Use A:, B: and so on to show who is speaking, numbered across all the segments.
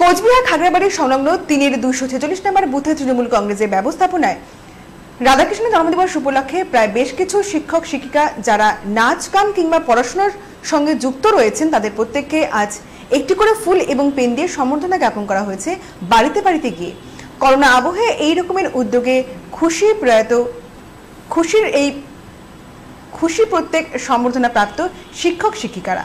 A: কোচবিহার খাগড়াবাড়ির সংলগ্ন তিনের দুশো ছেচল্লিশ নম্বর বুথে তৃণমূল কংগ্রেসের ব্যবস্থাপনায় রাধাকৃষ্ণের জন্মদিবস উপলক্ষে প্রায় বেশ কিছু শিক্ষক, শিক্ষিকা যারা নাচ, গান কিংবা পড়াশোনার সঙ্গে যুক্ত রয়েছেন, তাদের প্রত্যেককে আজ একটি করে ফুল এবং পেন দিয়ে সম্বর্ধনা জ্ঞাপন করা হয়েছে বাড়িতে বাড়িতে গিয়ে। করোনা আবহে এই রকমের উদ্যোগে খুশি প্রয়াত, খুশির এই, খুশি প্রত্যেক সম্বর্ধনা প্রাপ্ত শিক্ষক, শিক্ষিকারা।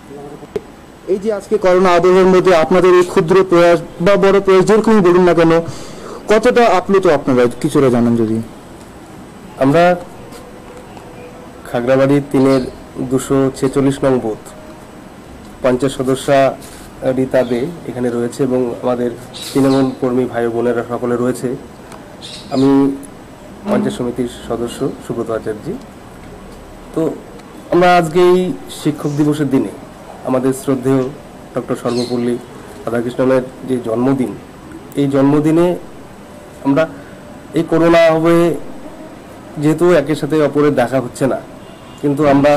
B: এই যে আজকে করোনা আবহের মধ্যে আপনাদের এই ক্ষুদ্র প্রয়াস বা বড় প্রয়াস যেরকমই বলুন না কেন, কতটা আপ্লুত আপনারা? কিছুটা জানান যদি।
C: আমরা খাগড়াবাড়ি তিনের দুশো ছেচল্লিশ নং বুথ, পঞ্চায়েত সদস্যা রীতা দে এখানে রয়েছে এবং আমাদের তৃণমূল কর্মী ভাই বোনেরা সকলে রয়েছে। আমি পঞ্চায়েত সমিতির সদস্য সুব্রত আচার্যি। তো আমরা আজকে এই শিক্ষক দিবসের দিনে আমাদের শ্রদ্ধেয় ডক্টর সর্বপল্লী রাধাকৃষ্ণনের যে জন্মদিন, এই জন্মদিনে আমরা এই করোনা হবে যেহেতু একের সাথে অপরের দেখা হচ্ছে না, কিন্তু আমরা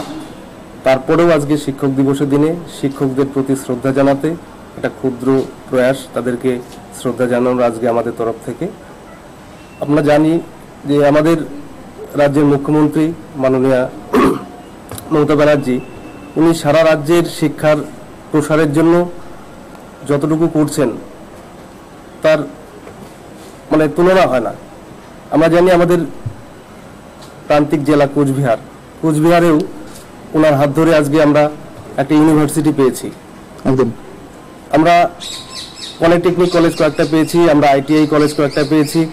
C: তারপরেও আজকে শিক্ষক দিবসের দিনে শিক্ষকদের প্রতি শ্রদ্ধা জানাতে একটা ক্ষুদ্র প্রয়াস তাদেরকে শ্রদ্ধা জানানোর আজকে আমাদের তরফ থেকে। আমরা জানি যে আমাদের রাজ্যের মুখ্যমন্ত্রী মাননীয়া মমতা ব্যানার্জি উনি সারা রাজ্যের শিক্ষার প্রসারের জন্য যতটুকু করছেন তার মানে তুলনা হয় না। আমরা জানি আমাদের প্রান্তিক জেলা কোচবিহার। কোচবিহারেও ওনার হাত ধরে আজকে আমরা একটা ইউনিভার্সিটি পেয়েছি।
B: একদম।
C: আমরা পলিটেকনিক কলেজ কয়েকটা পেয়েছি আমরা আইটিআই কলেজ কয়েকটা পেয়েছি।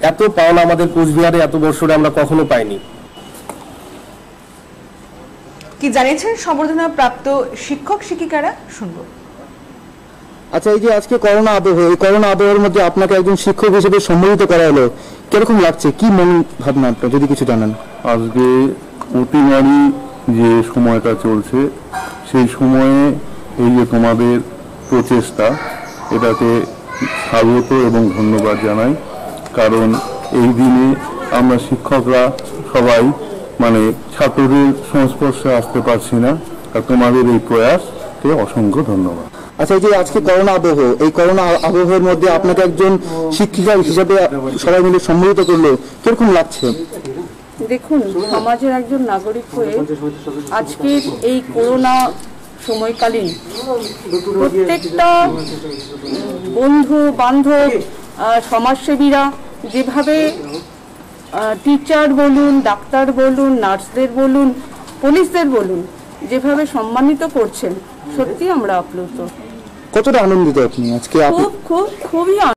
C: এত পাওনা আমাদের কোচবিহারে এত বছরে আমরা কখনো পাইনি।
A: কি জানিয়েছেন সম্বর্ধনা প্রাপ্ত শিক্ষক শিক্ষিকারা? শুনব।
B: আচ্ছা এই যে আজকে করোনা আবহ এই করোনা আবহের মধ্যে আপনাকে একজন শিক্ষক হিসেবে সম্মিলিত করা হলো কীরকম লাগছে? কি মন ভাবনা আপনার যদি কিছু জানান?
D: আজকে অতিমারি যে সময়টা চলছে সেই সময়ে এই যে তোমাদের প্রচেষ্টা এটাকে স্বাগত এবং ধন্যবাদ জানাই। কারণ এই দিনে আমরা শিক্ষকরা সবাই মানে ছাত্রদের সংস্পর্শে আসতে পারছি না আর তোমাদের এই প্রয়াসকে অসংখ্য ধন্যবাদ।
B: আচ্ছা এই যে আজকে করোনা আবহ এই করোনা আবহের মধ্যে আপনাকে একজন শিক্ষিকা হিসেবে সবাই মিলে সম্মিলিত করল কীরকম লাগছে?
E: দেখুন সমাজের একজন নাগরিক হয়ে আজকের এই করোনা সময়কালীন প্রত্যেকটা বন্ধু বান্ধব সমাজসেবীরা যেভাবে টিচার বলুন ডাক্তার বলুন নার্সদের বলুন পুলিশদের বলুন যেভাবে সম্মানিত করছেন সত্যি আমরা আপ্লুত।
B: কতটা আনন্দিত আপনি? আজকে
E: খুব খুব খুবই